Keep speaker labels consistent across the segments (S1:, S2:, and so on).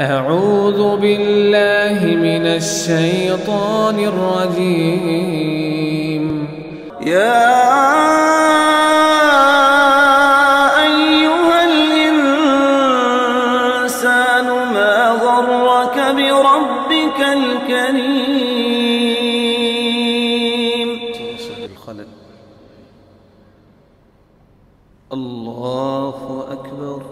S1: أعوذ بالله من الشيطان الرجيم.
S2: يا أيها الإنسان ما غرك بربك الكريم؟ الله أكبر.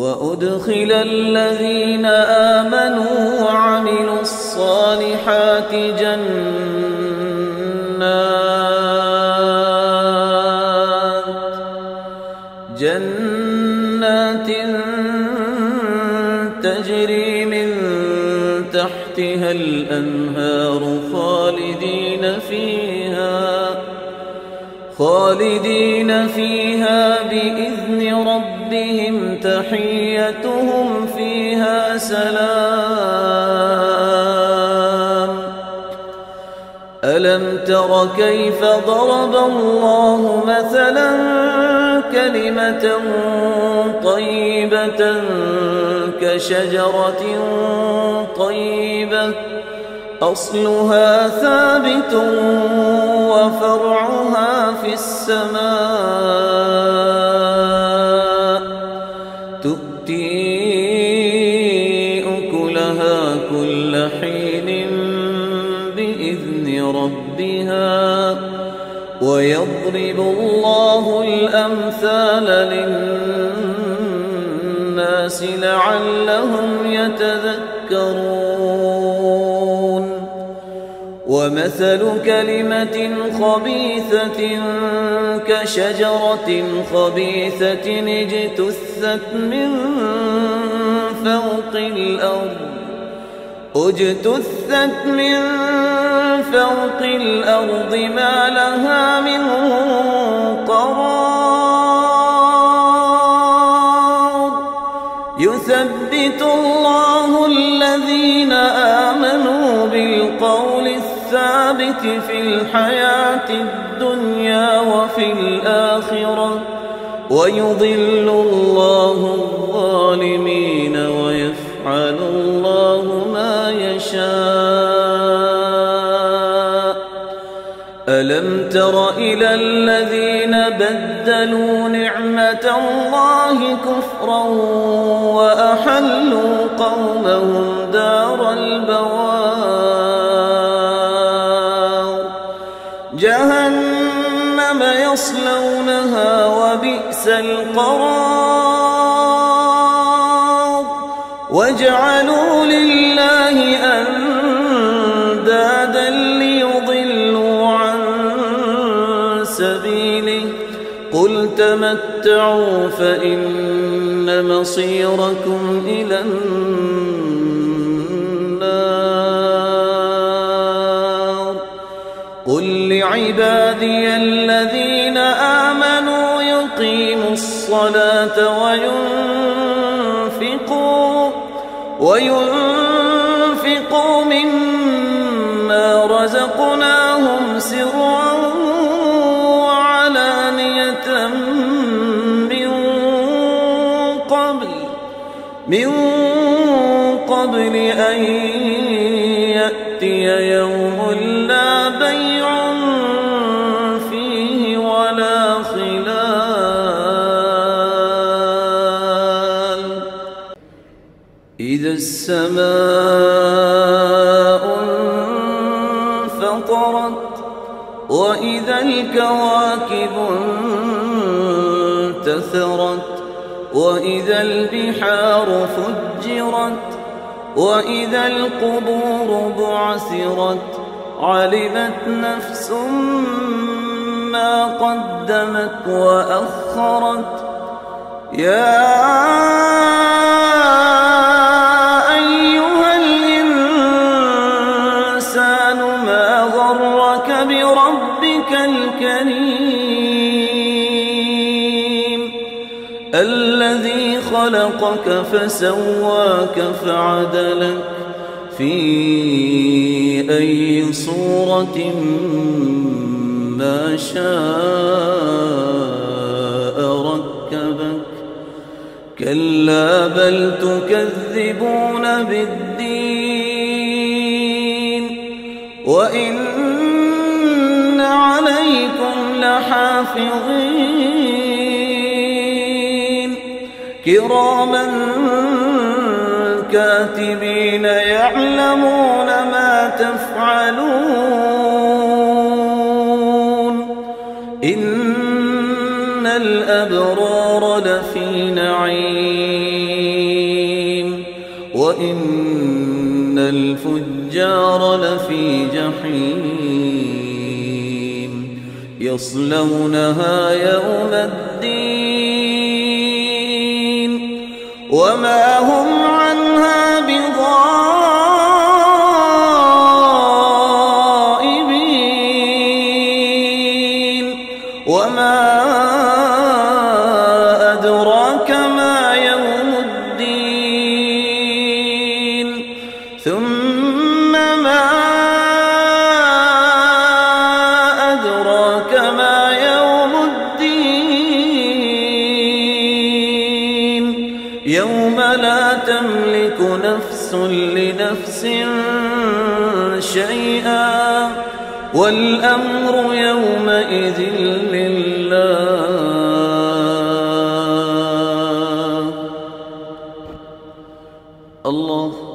S2: وأدخل الذين آمنوا وعملوا الصالحات جنات جنات تجري من تحتها الأنهار خالدين فيها خالدين فيها بإذن ربهم. تحيتهم فيها سلام. ألم تر كيف ضرب الله مثلا كلمة طيبة كشجرة طيبة؟ أصلها ثابت وفرعها في السماء. تؤتي أكلها كل حين بإذن ربها ويضرب الله الأمثال للناس لعلهم يتذكرون. ومثل كلمة خبيثة كشجرة خبيثة اجتثت من فوق الأرض اجتثت من فوق الأرض ما لها من قرار. يثبت الله الذين آمنوا بالقول الثابت في الحياة الدنيا وفي الآخرة. ويضل الله الظالمين ويفعل الله ما يشاء. ألم تر إلى الذين بدلوا نعمة الله كفرا وأحلوا قومهم دار البوار؟ جهنم يصلونها وبئس القرار. وجعلوا لله أندادا ليضلوا عن سبيله. قل تمتعوا فإن مصيركم إلى النار. قل لعبادي الذين آمنوا يقيموا الصلاة وينفقوا وينفقوا مما رزقناهم سرا وعلانية من قبل من قبل أن السماء انفطرت وإذا الكواكب انتثرت وإذا البحار فجرت وإذا القبور بعثرت علمت نفس ما قدمت وأخرت يا بربك الكريم. الذي خلقك فسواك فعدلك في أي صورة ما شاء ركبك. كلا بل تكذبون بالدين. وإن لحافظين كراما كاتبين يعلمون ما تفعلون. إن الأبرار لفي نعيم. وإن الفجار لفي جحيم. يصلونها يوم الدين وما هم عنها بغائبين وما أدراك ما يوم الدين ثم لا تملك نفس لنفس شيئا والأمر يومئذ لله. الله